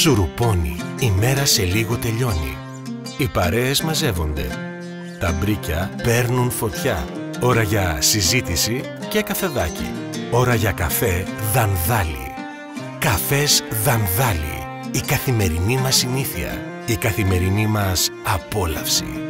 Σουρουπώνει, η μέρα σε λίγο τελειώνει. Οι παρέες μαζεύονται. Τα μπρίκια παίρνουν φωτιά. Ώρα για συζήτηση και καφεδάκι. Ώρα για καφέ δανδάλι. Καφές δανδάλι. Η καθημερινή μας συνήθεια. Η καθημερινή μας απόλαυση.